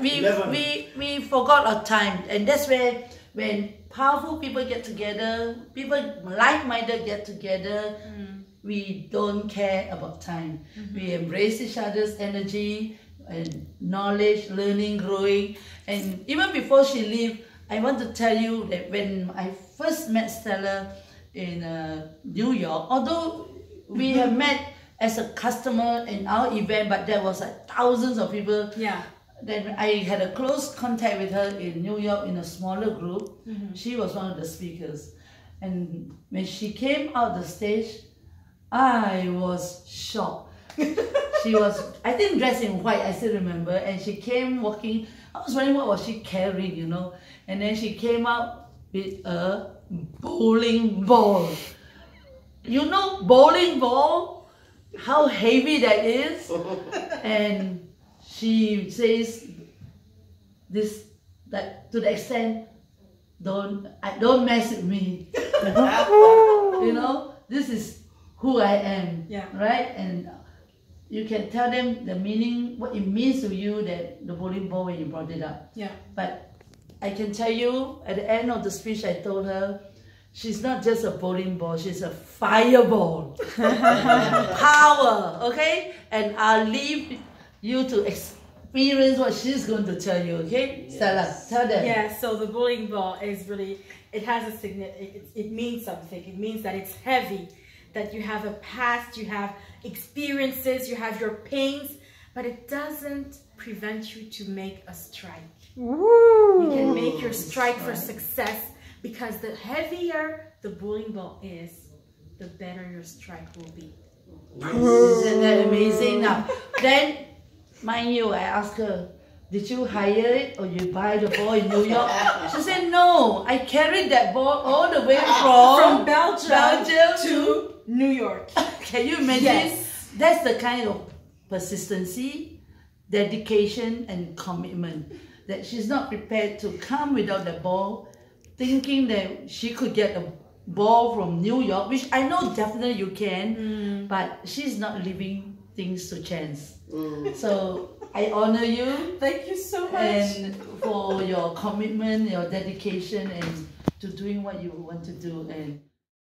we, we, we forgot our time. And that's where when powerful people get together, people like-minded get together, hmm. we don't care about time. Mm-hmm. We embrace each other's energy and knowledge, learning, growing. And even before she leave, I want to tell you that when I first met Stella in uh, New York, although we mm-hmm. have met as a customer in our event, but there was like thousands of people. Yeah. Then I had a close contact with her in New York in a smaller group. Mm-hmm. She was one of the speakers. And when she came out the stage, I was shocked. she was, I think, dressed in white, I still remember. And she came walking, I was wondering what was she carrying, you know. And then she came out with a bowling ball. You know bowling ball? How heavy that is? and she says this that to the extent don't I don't mess with me. you know, this is who I am. Yeah. Right? And you can tell them the meaning, what it means to you that the bowling ball when you brought it up. Yeah. But I can tell you at the end of the speech, I told her, she's not just a bowling ball, she's a fireball. Power, okay? And I'll leave you to experience what she's going to tell you, okay? Stella, tell them. Yeah, so the bowling ball is really, it has a significant, it, it means something. It means that it's heavy, that you have a past, you have experiences, you have your pains, but it doesn't prevent you to make a strike. You can make your strike for success because the heavier the bowling ball is, the better your strike will be. Isn't that amazing? Now, then, mind you, I asked her, did you hire it or you buy the ball in New York? She said, no, I carried that ball all the way from, From Belgium, Belgium to New York. Can you imagine? Yes. That's the kind of persistency, dedication, and commitment that she's not prepared to come without the ball, thinking that she could get a ball from New York, which I know definitely you can, mm. but she's not leaving things to chance. Mm. So I honor you Thank you so much. and for your commitment, your dedication, and to doing what you want to do and.